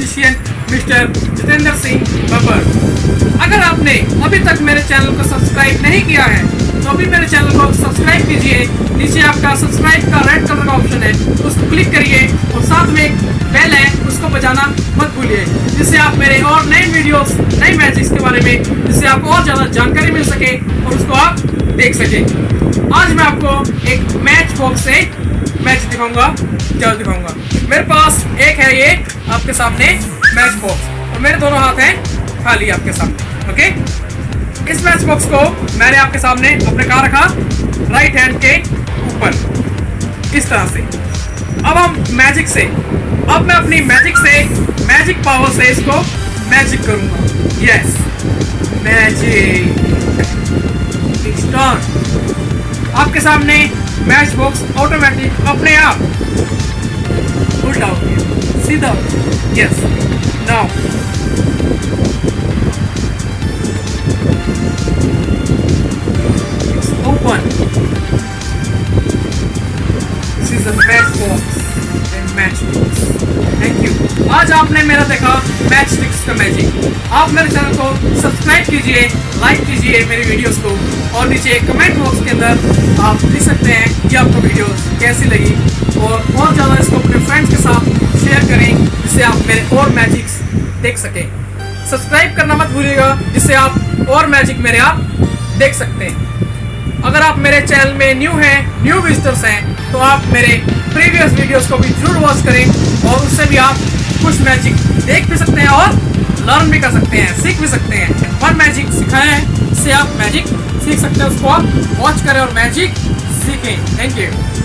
Magician mister Jitendra Singh Babbar. अगर आपने अभी तक मेरे चैनल को सब्सक्राइब नहीं किया है तो अभी मेरे चैनल को सब्सक्राइब कीजिए। नीचे आपका सब्सक्राइब का रेड कलर का ऑप्शन है उसको क्लिक करिए और साथ में बेल है, उसको बजाना मत भूलिए, जिससे आप मेरे और नए वीडियोस नए मैचेस के बारे में, जिससे आपको और ज़्यादा जानकारी मिल सके और उसको आप देख सकें। आज मैं आपको एक मैच बॉक्स से मैच दिखाऊँगा जल्द दिखाऊँगा। मेरे पास एक है ये, आपके सामने मैच बॉक्स और मेरे दोनों हाथ हैं खाली आपके सामने ओके इस मैच बॉक्स को मैंने आपके सामने अपने कहा रखा राइट हैंड के ऊपर, इस तरह से। अब हम मैजिक से, अब मैं अपनी मैजिक से मैजिक पावर से इसको मैजिक करूँगा। यस मैजिक आपके सामने मैच बॉक्स ऑटोमेटिक अपने आप। उल्टा हो गया। सीधा yes now open season match box and match box आज आपने मेरा देखा मैच स्टिक्स का मैजिक आप मेरे चैनल को सब्सक्राइब कीजिए लाइक कीजिए मेरी वीडियोस को और नीचे कमेंट बॉक्स के अंदर आप लिख सकते हैं कि आपको वीडियो कैसी लगी और बहुत ज़्यादा इसको अपने फ्रेंड्स के साथ शेयर करें जिससे आप मेरे और मैजिक्स देख सकें। सब्सक्राइब करना मत भूलिएगा, जिससे आप और मैजिक मेरे आप देख सकते हैं। अगर आप मेरे चैनल में न्यू हैं न्यू विजिटर्स हैं तो आप मेरे प्रीवियस वीडियोस को भी ज़रूर वॉच करें और उससे भी आप कुछ मैजिक देख भी सकते हैं और लर्न भी कर सकते हैं, सीख भी सकते हैं। वन मैजिक सिखाए, से आप मैजिक सीख सकते हैं, उसको आप वॉच करें और मैजिक सीखें। Thank you